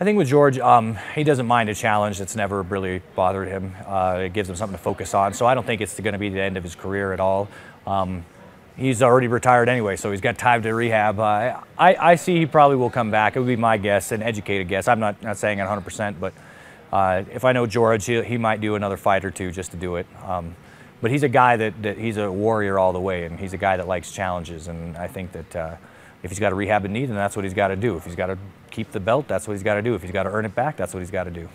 I think with Georges, um, he doesn't mind a challenge. It's never really bothered him. Uh, it gives him something to focus on. So I don't think it's going to be the end of his career at all. Um, he's already retired anyway, so he's got time to rehab. Uh, I, I see he probably will come back. It would be my guess, an educated guess. I'm not, not saying it 100%, but uh, if I know Georges, he, he, might do another fight or two just to do it. Um, but he's a guy that, that, he's a warrior all the way, and he's a guy that likes challenges. And I think that uh, if he's got to rehab a knee, then that's what he's got to do. If he's got to keep the belt, that's what he's got to do. If he's got to earn it back, that's what he's got to do.